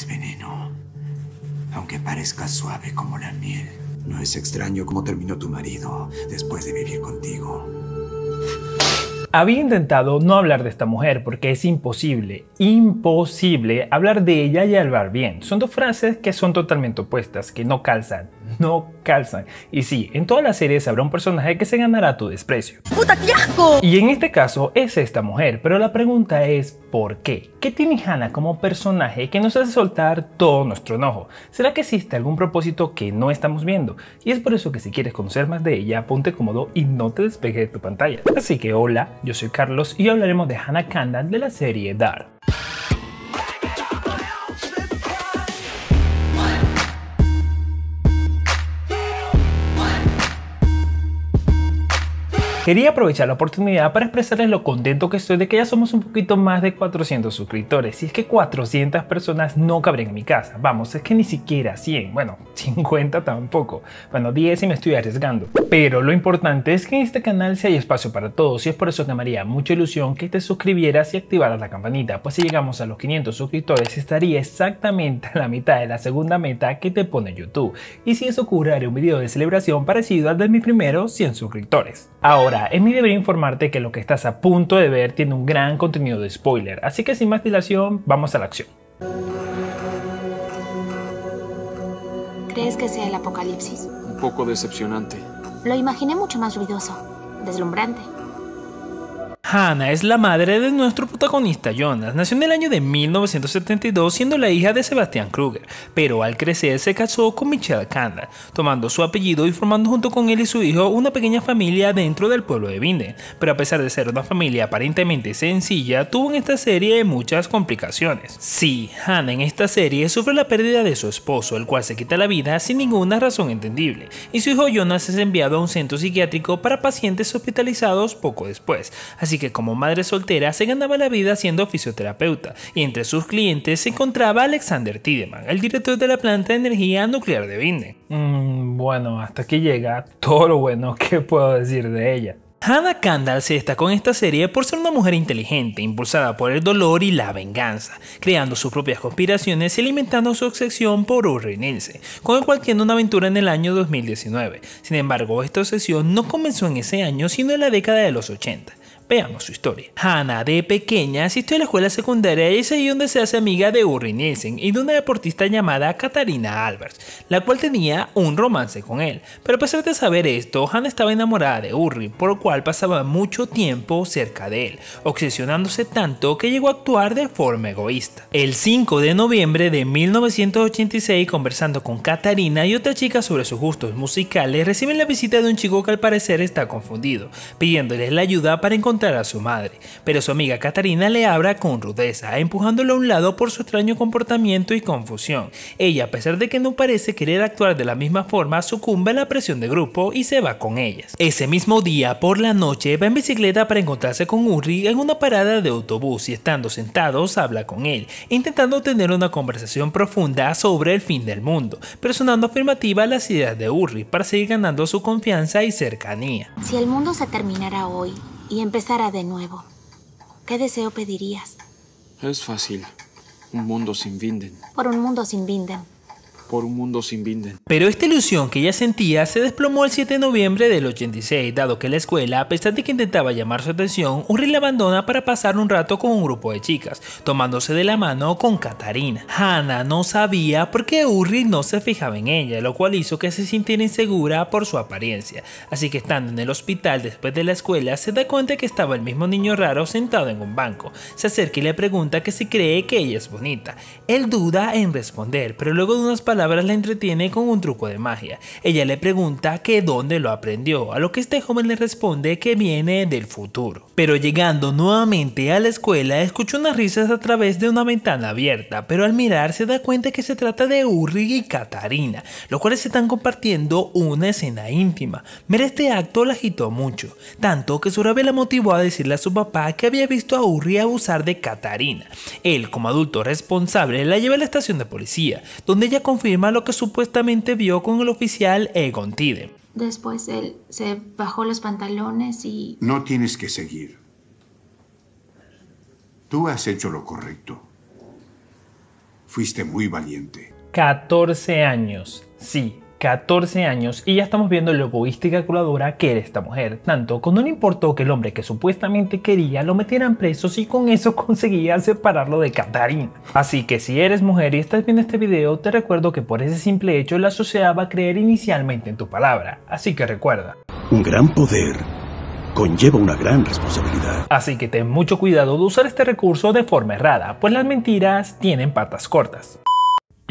es veneno, aunque parezca suave como la miel. No es extraño cómo terminó tu marido después de vivir contigo. Había intentado no hablar de esta mujer porque es imposible, imposible hablar de ella y hablar bien. Son dos frases que son totalmente opuestas, que no calzan, no calzan. Y sí, en todas las series habrá un personaje que se ganará tu desprecio. ¡Puta, qué asco! Y en este caso es esta mujer, pero la pregunta es ¿por qué? ¿Qué tiene Hannah como personaje que nos hace soltar todo nuestro enojo? ¿Será que existe algún propósito que no estamos viendo? Y es por eso que si quieres conocer más de ella, ponte cómodo y no te despegue de tu pantalla. Así que hola, yo soy Carlos y hablaremos de Hannah Kandal de la serie Dark. Quería aprovechar la oportunidad para expresarles lo contento que estoy de que ya somos un poquito más de 400 suscriptores. Y es que 400 personas no cabrían en mi casa. Vamos, es que ni siquiera 100. Bueno, 50 tampoco. Bueno, 10 y me estoy arriesgando. Pero lo importante es que en este canal sí hay espacio para todos. Y es por eso que me haría mucha ilusión que te suscribieras y activaras la campanita. Pues si llegamos a los 500 suscriptores estaría exactamente a la mitad de la segunda meta que te pone YouTube. Y si eso ocurre un video de celebración parecido al de mis primeros 100 suscriptores. Ahora, Ahora, es mi deber informarte que lo que estás a punto de ver tiene un gran contenido de spoiler, así que sin más dilación, vamos a la acción. ¿Crees que sea el apocalipsis? Un poco decepcionante. Lo imaginé mucho más ruidoso, deslumbrante. Hannah es la madre de nuestro protagonista Jonas. Nació en el año de 1972 siendo la hija de Sebastian Kruger, pero al crecer se casó con Michelle Kandal, tomando su apellido y formando junto con él y su hijo una pequeña familia dentro del pueblo de Vinden. Pero a pesar de ser una familia aparentemente sencilla, tuvo en esta serie muchas complicaciones. Sí, Hannah en esta serie sufre la pérdida de su esposo, el cual se quita la vida sin ninguna razón entendible, y su hijo Jonas es enviado a un centro psiquiátrico para pacientes hospitalizados poco después. Así que como madre soltera se ganaba la vida siendo fisioterapeuta y entre sus clientes se encontraba Alexander Tiedemann, el director de la planta de energía nuclear de Vinden. Mm, bueno, hasta aquí llega todo lo bueno que puedo decir de ella. Hannah Kandal se destacó en esta serie por ser una mujer inteligente, impulsada por el dolor y la venganza, creando sus propias conspiraciones y alimentando su obsesión por Ulrich Nielsen, con el cual tiene una aventura en el año 2019. Sin embargo, esta obsesión no comenzó en ese año, sino en la década de los 80. Veamos su historia. Hannah, de pequeña, asistió a la escuela secundaria y es ahí donde se hace amiga de Uri Nielsen y de una deportista llamada Katarina Alberts, la cual tenía un romance con él. Pero a pesar de saber esto, Hannah estaba enamorada de Uri, por lo cual pasaba mucho tiempo cerca de él, obsesionándose tanto que llegó a actuar de forma egoísta. El 5 de noviembre de 1986, conversando con Katarina y otra chica sobre sus gustos musicales, reciben la visita de un chico que al parecer está confundido, pidiéndoles la ayuda para encontrar a su madre, pero su amiga Katarina le habla con rudeza, empujándolo a un lado por su extraño comportamiento y confusión. Ella, a pesar de que no parece querer actuar de la misma forma, sucumbe a la presión de grupo y se va con ellas. Ese mismo día, por la noche, va en bicicleta para encontrarse con Uri en una parada de autobús y estando sentados habla con él, intentando tener una conversación profunda sobre el fin del mundo, pero sonando afirmativa las ideas de Uri para seguir ganando su confianza y cercanía. Si el mundo se terminara hoy, y empezara de nuevo, ¿qué deseo pedirías? Es fácil. Un mundo sin Vinden. Por un mundo sin Vinden por un mundo sin Vinden. Pero esta ilusión que ella sentía se desplomó el 7 de noviembre del 86, dado que la escuela, a pesar de que intentaba llamar su atención, Uri la abandona para pasar un rato con un grupo de chicas, tomándose de la mano con Katarina. Hannah no sabía por qué Uri no se fijaba en ella, lo cual hizo que se sintiera insegura por su apariencia. Así que estando en el hospital después de la escuela, se da cuenta que estaba el mismo niño raro sentado en un banco. Se acerca y le pregunta que si cree que ella es bonita. Él duda en responder, pero luego de unas palabras la entretiene con un truco de magia. Ella le pregunta que dónde lo aprendió, a lo que este joven le responde que viene del futuro. Pero llegando nuevamente a la escuela, escucha unas risas a través de una ventana abierta, pero al mirar se da cuenta que se trata de Urri y Katarina, los cuales están compartiendo una escena íntima. Ver este acto la agitó mucho, tanto que su rabia la motivó a decirle a su papá que había visto a Urri abusar de Katarina. Él, como adulto responsable, la lleva a la estación de policía, donde ella confía lo que supuestamente vio con el oficial Egon Tide. Después él se bajó los pantalones y... No tienes que seguir. Tú has hecho lo correcto. Fuiste muy valiente. 14 años. Sí, 14 años y ya estamos viendo lo egoísta y calculadora que era esta mujer, tanto cuando no importó que el hombre que supuestamente quería lo metieran presos y con eso conseguía separarlo de Katarina. Así que si eres mujer y estás viendo este video, te recuerdo que por ese simple hecho la sociedad va a creer inicialmente en tu palabra, así que recuerda. Un gran poder conlleva una gran responsabilidad. Así que ten mucho cuidado de usar este recurso de forma errada, pues las mentiras tienen patas cortas.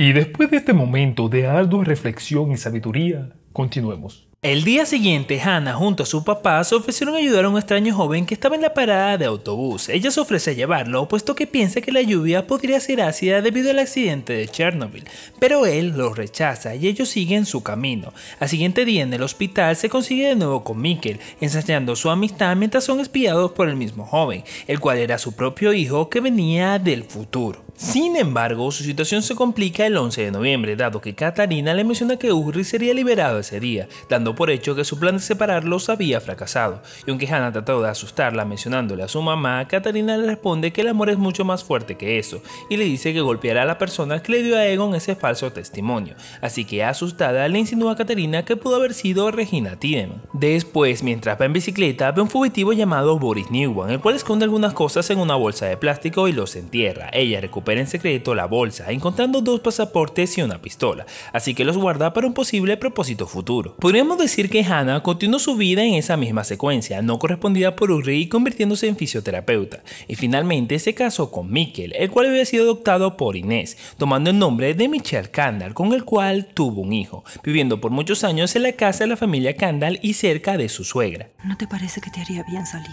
Y después de este momento de ardua reflexión y sabiduría, continuemos. El día siguiente, Hannah junto a su papá se ofrecieron a ayudar a un extraño joven que estaba en la parada de autobús. Ella se ofrece a llevarlo, puesto que piensa que la lluvia podría ser ácida debido al accidente de Chernobyl, pero él lo rechaza y ellos siguen su camino. Al siguiente día en el hospital se consigue de nuevo con Mikkel, ensayando su amistad mientras son espiados por el mismo joven, el cual era su propio hijo que venía del futuro. Sin embargo, su situación se complica el 11 de noviembre, dado que Katarina le menciona que Ulrich sería liberado ese día, dando por hecho que su plan de separarlos había fracasado. Y aunque Hannah trató de asustarla mencionándole a su mamá, Katarina le responde que el amor es mucho más fuerte que eso, y le dice que golpeará a la persona que le dio a Egon ese falso testimonio. Así que asustada le insinúa a Katarina que pudo haber sido Regina Tiedemann. Después, mientras va en bicicleta, ve un fugitivo llamado Boris Newman, el cual esconde algunas cosas en una bolsa de plástico y los entierra. Ella recupera en secreto la bolsa, encontrando dos pasaportes y una pistola, así que los guarda para un posible propósito futuro. Podríamos decir que Hannah continuó su vida en esa misma secuencia, no correspondida por Uri convirtiéndose en fisioterapeuta, y finalmente se casó con Mikkel, el cual había sido adoptado por Inés, tomando el nombre de Michelle Kandal, con el cual tuvo un hijo, viviendo por muchos años en la casa de la familia Kandal y cerca de su suegra. ¿No te parece que te haría bien salir?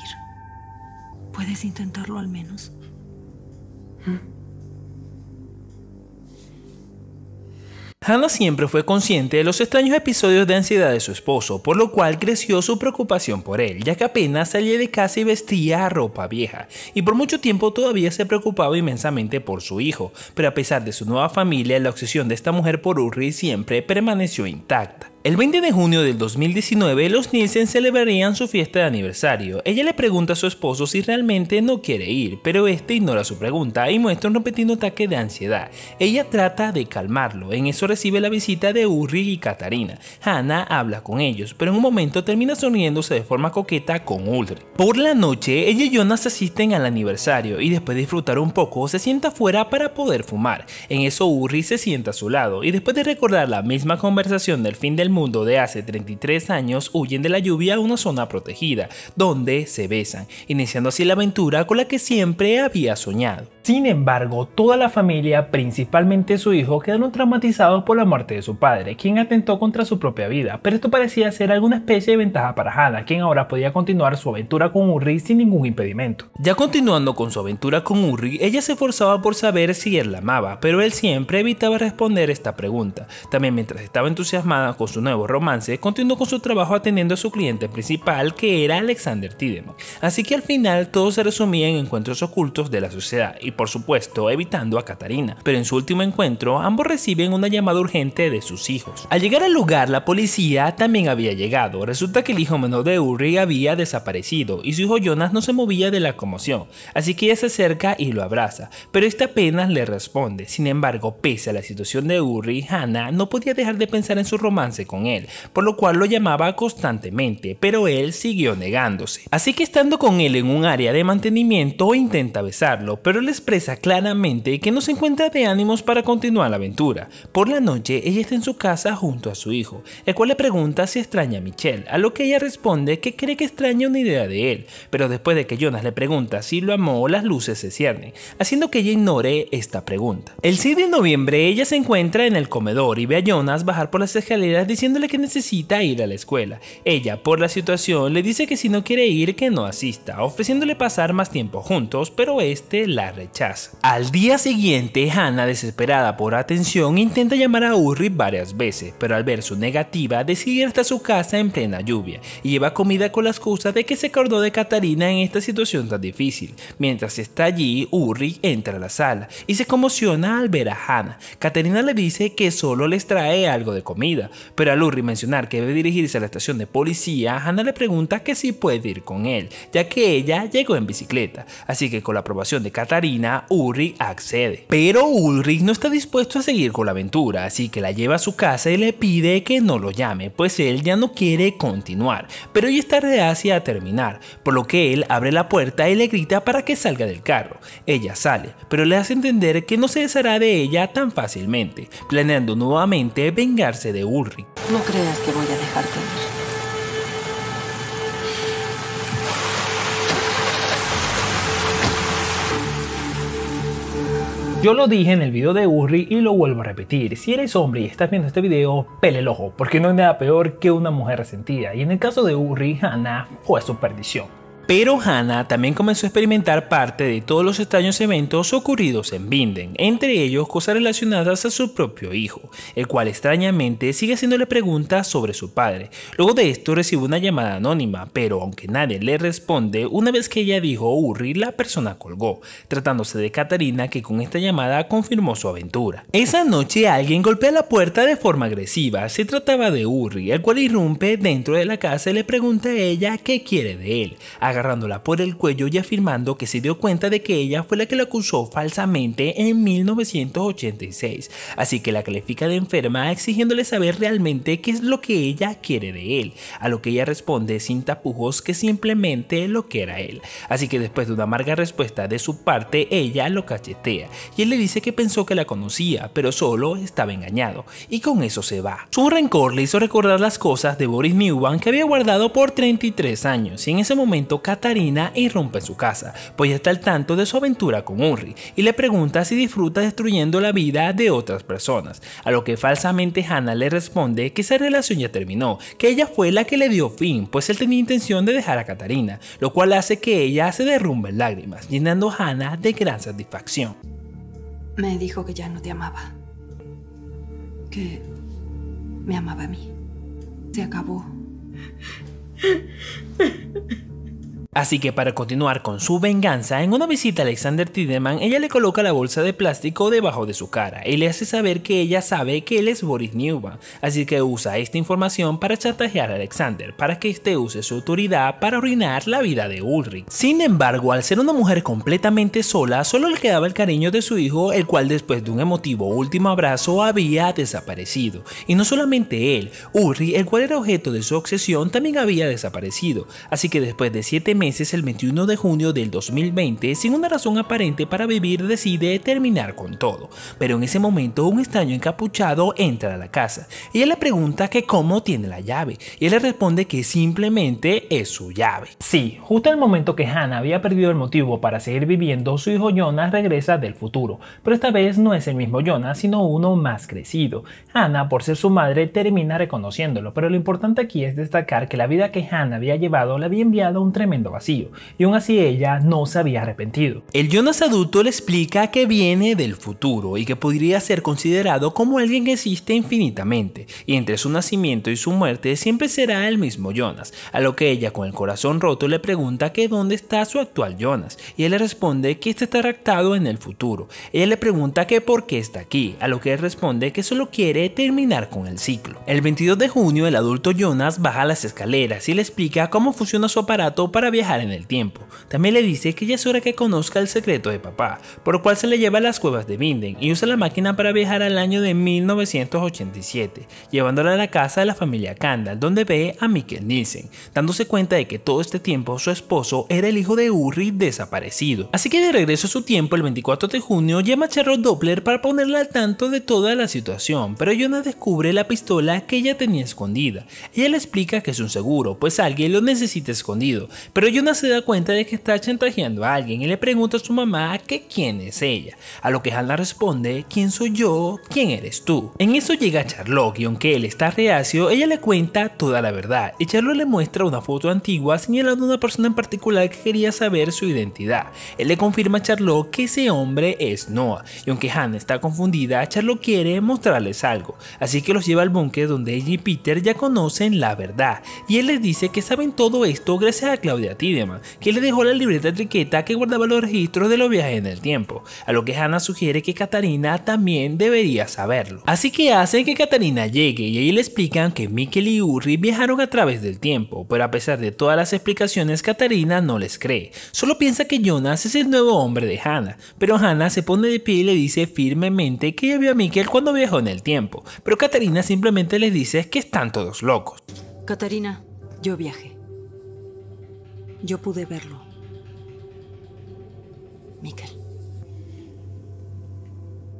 ¿Puedes intentarlo al menos? ¿Mm? Hannah siempre fue consciente de los extraños episodios de ansiedad de su esposo, por lo cual creció su preocupación por él, ya que apenas salía de casa y vestía ropa vieja, y por mucho tiempo todavía se preocupaba inmensamente por su hijo, pero a pesar de su nueva familia, la obsesión de esta mujer por Ulrich siempre permaneció intacta. El 20 de junio del 2019, los Nielsen celebrarían su fiesta de aniversario. Ella le pregunta a su esposo si realmente no quiere ir, pero este ignora su pregunta y muestra un repetido ataque de ansiedad. Ella trata de calmarlo, en eso recibe la visita de Ulrich y Katarina. Hannah habla con ellos, pero en un momento termina sonriéndose de forma coqueta con Ulrich. Por la noche, ella y Jonas asisten al aniversario y después de disfrutar un poco, se sienta afuera para poder fumar. En eso Ulrich se sienta a su lado y después de recordar la misma conversación del fin del mundo de hace 33 años huyen de la lluvia a una zona protegida, donde se besan, iniciando así la aventura con la que siempre había soñado. Sin embargo, toda la familia, principalmente su hijo, quedaron traumatizados por la muerte de su padre, quien atentó contra su propia vida, pero esto parecía ser alguna especie de ventaja para Hannah, quien ahora podía continuar su aventura con Uri sin ningún impedimento. Ya continuando con su aventura con Uri, ella se esforzaba por saber si él la amaba, pero él siempre evitaba responder esta pregunta. También mientras estaba entusiasmada con su nuevo romance, continuó con su trabajo atendiendo a su cliente principal, que era Alexander Tiedemann. Así que al final todo se resumía en encuentros ocultos de la sociedad y por supuesto evitando a Katarina, pero en su último encuentro ambos reciben una llamada urgente de sus hijos. Al llegar al lugar la policía también había llegado, resulta que el hijo menor de Uri había desaparecido y su hijo Jonas no se movía de la conmoción, así que ella se acerca y lo abraza, pero este apenas le responde, sin embargo pese a la situación de Uri, Hannah no podía dejar de pensar en su romance con él, por lo cual lo llamaba constantemente, pero él siguió negándose. Así que estando con él en un área de mantenimiento intenta besarlo, pero le expresa claramente que no se encuentra de ánimos para continuar la aventura. Por la noche, ella está en su casa junto a su hijo, el cual le pregunta si extraña a Michelle, a lo que ella responde que cree que extraña una idea de él, pero después de que Jonas le pregunta si lo amó, las luces se ciernen, haciendo que ella ignore esta pregunta. El 6 de noviembre, ella se encuentra en el comedor y ve a Jonas bajar por las escaleras diciéndole que necesita ir a la escuela. Ella, por la situación, le dice que si no quiere ir, que no asista, ofreciéndole pasar más tiempo juntos, pero este la rechaza. Al día siguiente, Hannah, desesperada por atención, intenta llamar a Ulrich varias veces, pero al ver su negativa, decide ir hasta su casa en plena lluvia y lleva comida con la excusa de que se acordó de Katarina en esta situación tan difícil. Mientras está allí, Ulrich entra a la sala y se conmociona al ver a Hannah. Katarina le dice que solo les trae algo de comida, pero Pero al Ulrich mencionar que debe dirigirse a la estación de policía, Hannah le pregunta que si puede ir con él, ya que ella llegó en bicicleta. Así que con la aprobación de Katarina, Ulrich accede. Pero Ulrich no está dispuesto a seguir con la aventura, así que la lleva a su casa y le pide que no lo llame, pues él ya no quiere continuar, pero ella está reacia a terminar, por lo que él abre la puerta y le grita para que salga del carro. Ella sale, pero le hace entender que no se deshará de ella tan fácilmente, planeando nuevamente vengarse de Ulrich. No creas que voy a dejarte ir. Yo lo dije en el video de Urri y lo vuelvo a repetir. Si eres hombre y estás viendo este video, pele el ojo, porque no hay nada peor que una mujer resentida. Y en el caso de Urri, Hannah fue su perdición. Pero Hannah también comenzó a experimentar parte de todos los extraños eventos ocurridos en Binden, entre ellos cosas relacionadas a su propio hijo, el cual extrañamente sigue haciéndole preguntas sobre su padre. Luego de esto recibe una llamada anónima, pero aunque nadie le responde, una vez que ella dijo Urri, la persona colgó, tratándose de Katarina que con esta llamada confirmó su aventura. Esa noche alguien golpea la puerta de forma agresiva, se trataba de Urri, el cual irrumpe dentro de la casa y le pregunta a ella qué quiere de él agarrándola por el cuello y afirmando que se dio cuenta de que ella fue la que la acusó falsamente en 1986, así que la califica de enferma exigiéndole saber realmente qué es lo que ella quiere de él, a lo que ella responde sin tapujos que simplemente lo que era él, así que después de una amarga respuesta de su parte ella lo cachetea y él le dice que pensó que la conocía, pero solo estaba engañado, y con eso se va. Su rencor le hizo recordar las cosas de Boris Newman que había guardado por 33 años y en ese momento Katarina irrumpe en su casa, pues ya está al tanto de su aventura con Ulrich y le pregunta si disfruta destruyendo la vida de otras personas, a lo que falsamente Hannah le responde que esa relación ya terminó, que ella fue la que le dio fin, pues él tenía intención de dejar a Katarina, lo cual hace que ella se derrumbe en lágrimas, llenando a Hannah de gran satisfacción. Me dijo que ya no te amaba. Que me amaba a mí. Se acabó. Así que para continuar con su venganza, en una visita a Alexander Tideman, ella le coloca la bolsa de plástico debajo de su cara y le hace saber que ella sabe que él es Boris Newman, así que usa esta información para chantajear a Alexander, para que éste use su autoridad para arruinar la vida de Ulrich. Sin embargo, al ser una mujer completamente sola, solo le quedaba el cariño de su hijo, el cual después de un emotivo último abrazo había desaparecido. Y no solamente él, Ulrich, el cual era objeto de su obsesión, también había desaparecido, así que después de 7 meses el 21 de junio del 2020, sin una razón aparente para vivir, decide terminar con todo. Pero en ese momento un extraño encapuchado entra a la casa. Ella le pregunta que cómo tiene la llave y él le responde que simplemente es su llave. Sí, justo el momento que Hannah había perdido el motivo para seguir viviendo, su hijo Jonas regresa del futuro, pero esta vez no es el mismo Jonas, sino uno más crecido. Hannah, por ser su madre, termina reconociéndolo, pero lo importante aquí es destacar que la vida que Hannah había llevado le había enviado un tremendo vacío, y aún así ella no se había arrepentido. El Jonas adulto le explica que viene del futuro y que podría ser considerado como alguien que existe infinitamente, y entre su nacimiento y su muerte siempre será el mismo Jonas, a lo que ella con el corazón roto le pregunta que dónde está su actual Jonas, y él le responde que este está raptado en el futuro. Ella le pregunta que por qué está aquí, a lo que él responde que solo quiere terminar con el ciclo. El 22 de junio el adulto Jonas baja las escaleras y le explica cómo funciona su aparato para viajar en el tiempo. También le dice que ya es hora que conozca el secreto de papá, por lo cual se le lleva a las cuevas de Binden y usa la máquina para viajar al año de 1987, llevándola a la casa de la familia Kandal, donde ve a Mikkel Nielsen, dándose cuenta de que todo este tiempo su esposo era el hijo de Uri desaparecido. Así que de regreso a su tiempo, el 24 de junio, llama a Charlotte Doppler para ponerla al tanto de toda la situación, pero Jonah descubre la pistola que ella tenía escondida. Ella le explica que es un seguro, pues alguien lo necesita escondido, pero Jonas se da cuenta de que está chantajeando a alguien y le pregunta a su mamá que quién es ella, a lo que Hannah responde, ¿quién soy yo? ¿quién eres tú? En eso llega Charlotte y aunque él está reacio, ella le cuenta toda la verdad y Charlotte le muestra una foto antigua señalando a una persona en particular que quería saber su identidad. Él le confirma a Charlotte que ese hombre es Noah y aunque Hannah está confundida, Charlotte quiere mostrarles algo, así que los lleva al búnker donde ella y Peter ya conocen la verdad y él les dice que saben todo esto gracias a Claudia a Tideman, que le dejó la libreta triqueta que guardaba los registros de los viajes en el tiempo, a lo que Hannah sugiere que Katarina también debería saberlo. Así que hace que Katarina llegue y ahí le explican que Mikkel y Uri viajaron a través del tiempo, pero a pesar de todas las explicaciones Katarina no les cree, solo piensa que Jonas es el nuevo hombre de Hannah, pero Hannah se pone de pie y le dice firmemente que ella vio a Mikkel cuando viajó en el tiempo, pero Katarina simplemente les dice que están todos locos. Katarina, yo viajé. Yo pude verlo. Mikkel.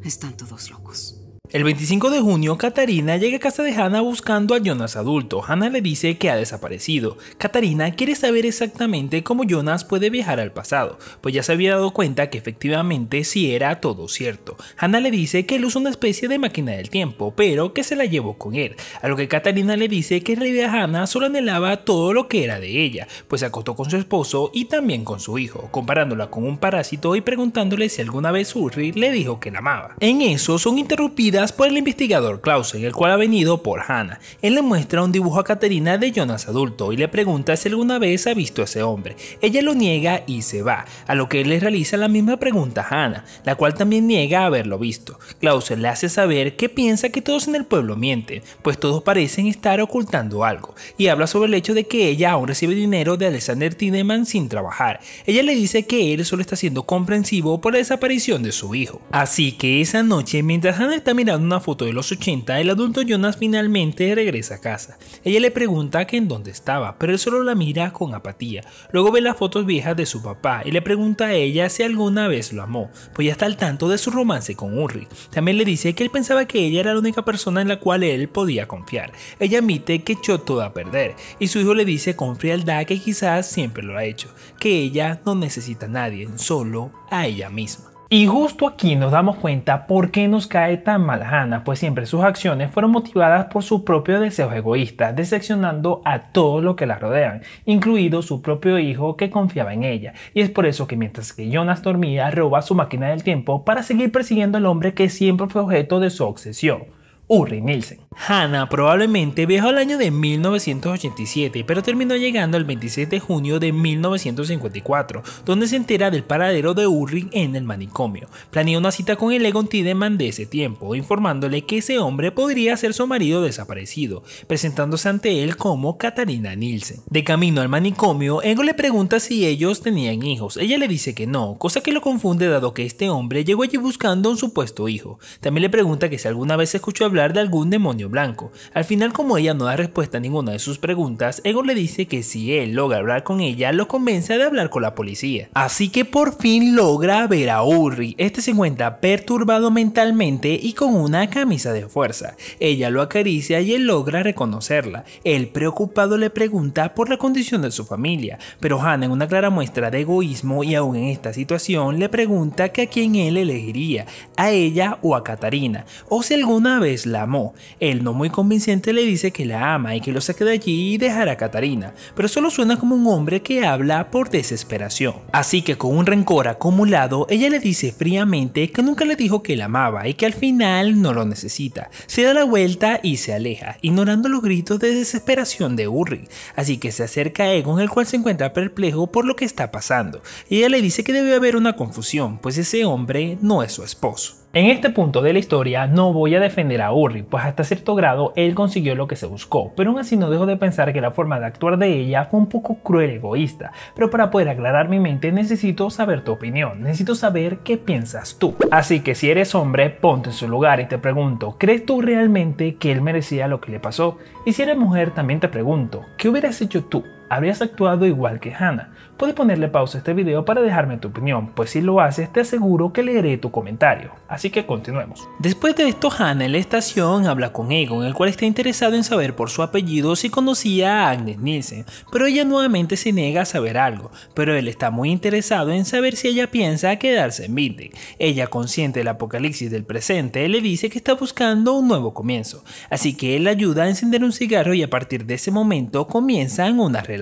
Están todos locos. El 25 de junio, Katarina llega a casa de Hannah buscando a Jonas adulto. Hannah le dice que ha desaparecido. Katarina quiere saber exactamente cómo Jonas puede viajar al pasado, pues ya se había dado cuenta que efectivamente sí era todo cierto. Hannah le dice que él usa una especie de máquina del tiempo, pero que se la llevó con él, a lo que Katarina le dice que en realidad Hannah solo anhelaba todo lo que era de ella, pues se acostó con su esposo y también con su hijo, comparándola con un parásito y preguntándole si alguna vez Urri le dijo que la amaba. En eso son interrumpidas por el investigador Clausen, el cual ha venido por Hannah. Él le muestra un dibujo a Caterina de Jonas adulto y le pregunta si alguna vez ha visto a ese hombre. Ella lo niega y se va, a lo que él le realiza la misma pregunta a Hannah, la cual también niega haberlo visto. Clausen le hace saber que piensa que todos en el pueblo mienten, pues todos parecen estar ocultando algo, y habla sobre el hecho de que ella aún recibe dinero de Alexander Tineman sin trabajar. Ella le dice que él solo está siendo comprensivo por la desaparición de su hijo. Así que esa noche, mientras Hannah está mirando mirando una foto de los 80, el adulto Jonas finalmente regresa a casa. Ella le pregunta que en dónde estaba, pero él solo la mira con apatía. Luego ve las fotos viejas de su papá y le pregunta a ella si alguna vez lo amó, pues ya está al tanto de su romance con Ulrich. También le dice que él pensaba que ella era la única persona en la cual él podía confiar. Ella admite que echó todo a perder y su hijo le dice con frialdad que quizás siempre lo ha hecho, que ella no necesita a nadie, solo a ella misma. Y justo aquí nos damos cuenta por qué nos cae tan mal Hannah, pues siempre sus acciones fueron motivadas por su propio deseo egoísta, decepcionando a todo lo que la rodean, incluido su propio hijo que confiaba en ella. Y es por eso que mientras que Jonas dormía, roba su máquina del tiempo para seguir persiguiendo al hombre que siempre fue objeto de su obsesión, Uri Nielsen. Hannah probablemente viajó al año de 1987, pero terminó llegando el 27 de junio de 1954, donde se entera del paradero de Ulrich en el manicomio. Planea una cita con el Egon Tiedemann de ese tiempo, informándole que ese hombre podría ser su marido desaparecido, presentándose ante él como Katarina Nielsen. De camino al manicomio, Egon le pregunta si ellos tenían hijos. Ella le dice que no, cosa que lo confunde dado que este hombre llegó allí buscando un supuesto hijo. También le pregunta que si alguna vez escuchó hablar de algún demonio blanco. Al final, como ella no da respuesta a ninguna de sus preguntas, Egon le dice que si él logra hablar con ella, lo convence de hablar con la policía. Así que por fin logra ver a Uri. Este se encuentra perturbado mentalmente y con una camisa de fuerza. Ella lo acaricia y él logra reconocerla. El preocupado le pregunta por la condición de su familia, pero Hannah en una clara muestra de egoísmo y aún en esta situación le pregunta que a quién él elegiría, a ella o a Katarina, o si alguna vez la amó. Él no muy convincente le dice que la ama y que lo saque de allí y dejará a Katarina, pero solo suena como un hombre que habla por desesperación. Así que con un rencor acumulado, ella le dice fríamente que nunca le dijo que la amaba y que al final no lo necesita. Se da la vuelta y se aleja, ignorando los gritos de desesperación de Ulrich. Así que se acerca a Egon, el cual se encuentra perplejo por lo que está pasando. Y ella le dice que debe haber una confusión, pues ese hombre no es su esposo. En este punto de la historia no voy a defender a Uri, pues hasta cierto grado él consiguió lo que se buscó, pero aún así no dejo de pensar que la forma de actuar de ella fue un poco cruel egoísta, pero para poder aclarar mi mente necesito saber tu opinión, necesito saber qué piensas tú. Así que si eres hombre, ponte en su lugar y te pregunto, ¿crees tú realmente que él merecía lo que le pasó? Y si eres mujer, también te pregunto, ¿qué hubieras hecho tú? Habrías actuado igual que Hannah. Puedes ponerle pausa a este video para dejarme tu opinión, pues si lo haces te aseguro que leeré tu comentario. Así que continuemos. Después de esto, Hannah en la estación habla con Egon, el cual está interesado en saber por su apellido si conocía a Agnes Nielsen, pero ella nuevamente se niega a saber algo, pero él está muy interesado en saber si ella piensa quedarse en Vindek. Ella, consciente del apocalipsis del presente, le dice que está buscando un nuevo comienzo, así que él ayuda a encender un cigarro y a partir de ese momento comienzan una relación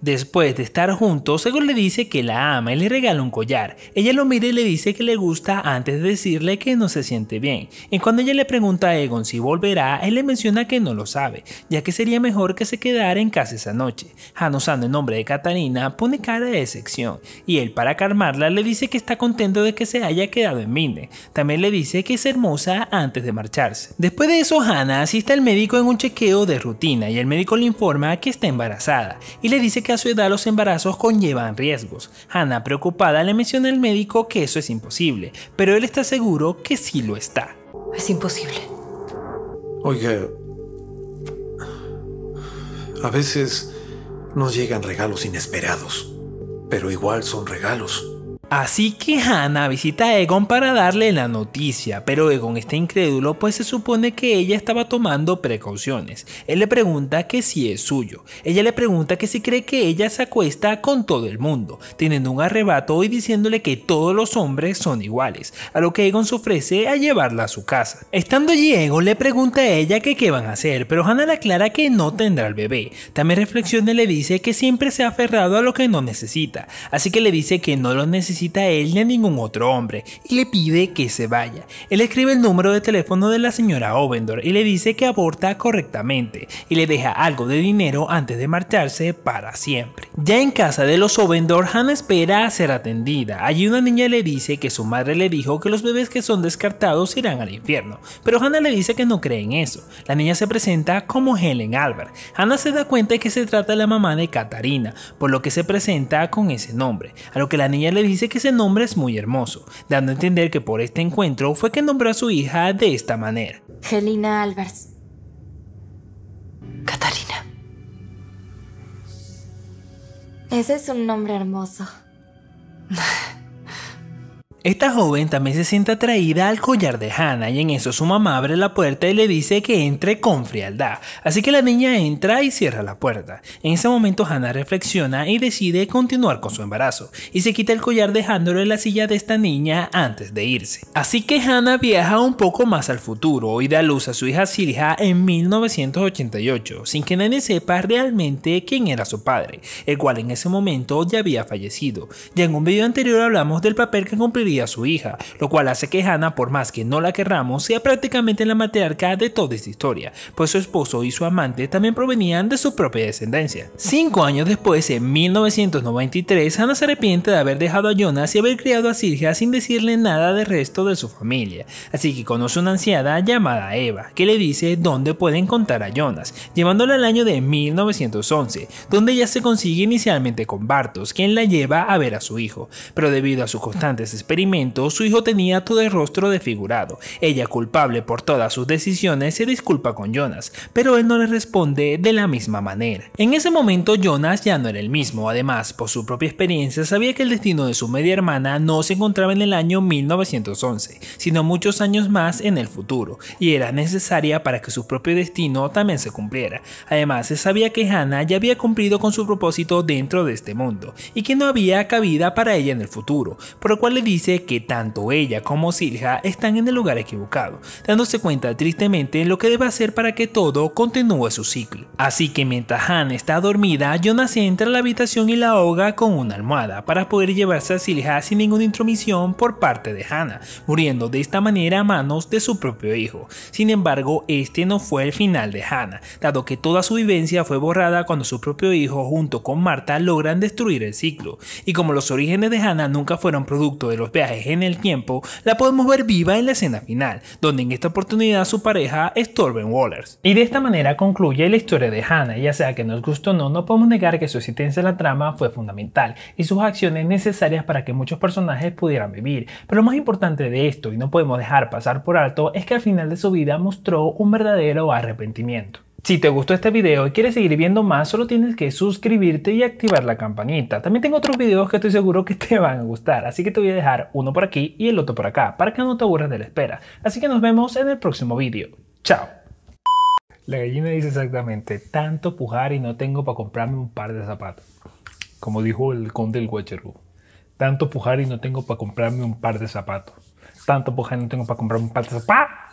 Después de estar juntos, Egon le dice que la ama y le regala un collar. Ella lo mira y le dice que le gusta antes de decirle que no se siente bien. Y cuando ella le pregunta a Egon si volverá, él le menciona que no lo sabe, ya que sería mejor que se quedara en casa esa noche. Han usando el nombre de Katarina pone cara de decepción y él para calmarla le dice que está contento de que se haya quedado en Mine. También le dice que es hermosa antes de marcharse. Después de eso, Hannah asiste al médico en un chequeo de rutina y el médico le informa que está embarazada y le dice que a su edad los embarazos conllevan riesgos. Hannah, preocupada, le menciona al médico que eso es imposible, pero él está seguro que sí lo está. Es imposible. Oiga, a veces nos llegan regalos inesperados, pero igual son regalos. Así que Hannah visita a Egon para darle la noticia, pero Egon está incrédulo pues se supone que ella estaba tomando precauciones. Él le pregunta que si es suyo. Ella le pregunta que si cree que ella se acuesta con todo el mundo, teniendo un arrebato y diciéndole que todos los hombres son iguales, a lo que Egon se ofrece a llevarla a su casa. Estando allí Egon le pregunta a ella que qué van a hacer, pero Hannah le aclara que no tendrá el bebé. También reflexiona y le dice que siempre se ha aferrado a lo que no necesita, así que le dice que no lo necesita a él ni a ningún otro hombre y le pide que se vaya. Él escribe el número de teléfono de la señora Ovendor y le dice que aborta correctamente y le deja algo de dinero antes de marcharse para siempre. Ya en casa de los Ovendor, Hannah espera a ser atendida. Allí una niña le dice que su madre le dijo que los bebés que son descartados irán al infierno, pero Hannah le dice que no cree en eso. La niña se presenta como Helen Albert. Hannah se da cuenta de que se trata de la mamá de Katarina, por lo que se presenta con ese nombre, a lo que la niña le dice que ese nombre es muy hermoso, dando a entender que por este encuentro fue que nombró a su hija de esta manera. Helena Albers. Catarina. Ese es un nombre hermoso. Esta joven también se siente atraída al collar de Hannah y en eso su mamá abre la puerta y le dice que entre con frialdad, así que la niña entra y cierra la puerta. En ese momento Hannah reflexiona y decide continuar con su embarazo y se quita el collar dejándolo en la silla de esta niña antes de irse. Así que Hannah viaja un poco más al futuro y da luz a su hija Silja en 1988, sin que nadie sepa realmente quién era su padre, el cual en ese momento ya había fallecido. Ya en un video anterior hablamos del papel que cumpliría a su hija, lo cual hace que Hannah, por más que no la querramos, sea prácticamente la matriarca de toda esta historia, pues su esposo y su amante también provenían de su propia descendencia. Cinco años después, en 1993, Hannah se arrepiente de haber dejado a Jonas y haber criado a Silja sin decirle nada del resto de su familia, así que conoce una anciana llamada Eva, que le dice dónde puede encontrar a Jonas, llevándola al año de 1911, donde ella se consigue inicialmente con Bartos, quien la lleva a ver a su hijo, pero debido a sus constantes su hijo tenía todo el rostro desfigurado. Ella, culpable por todas sus decisiones, se disculpa con Jonas, pero él no le responde de la misma manera. En ese momento Jonas ya no era el mismo, además, por su propia experiencia sabía que el destino de su media hermana no se encontraba en el año 1911, sino muchos años más en el futuro, y era necesaria para que su propio destino también se cumpliera. Además, se sabía que Hannah ya había cumplido con su propósito dentro de este mundo, y que no había cabida para ella en el futuro, por lo cual le dice que tanto ella como Silja están en el lugar equivocado, dándose cuenta tristemente en lo que debe hacer para que todo continúe su ciclo. Así que mientras Han está dormida, Jonas entra a la habitación y la ahoga con una almohada para poder llevarse a Silja sin ninguna intromisión por parte de Hannah, muriendo de esta manera a manos de su propio hijo. Sin embargo, este no fue el final de Hannah, dado que toda su vivencia fue borrada cuando su propio hijo junto con Marta logran destruir el ciclo, y como los orígenes de Hannah nunca fueron producto de los viajes en el tiempo, la podemos ver viva en la escena final, donde en esta oportunidad su pareja es Torben Wallers. Y de esta manera concluye la historia de Hannah, ya sea que nos gustó o no, no podemos negar que su existencia en la trama fue fundamental y sus acciones necesarias para que muchos personajes pudieran vivir. Pero lo más importante de esto, y no podemos dejar pasar por alto, es que al final de su vida mostró un verdadero arrepentimiento. Si te gustó este video y quieres seguir viendo más, solo tienes que suscribirte y activar la campanita. También tengo otros videos que estoy seguro que te van a gustar, así que te voy a dejar uno por aquí y el otro por acá, para que no te aburras de la espera. Así que nos vemos en el próximo video. Chao. La gallina dice exactamente, tanto pujar y no tengo para comprarme un par de zapatos. Como dijo el conde del Guacherú. Tanto pujar y no tengo para comprarme un par de zapatos. Tanto pujar y no tengo para comprarme un par de zapatos.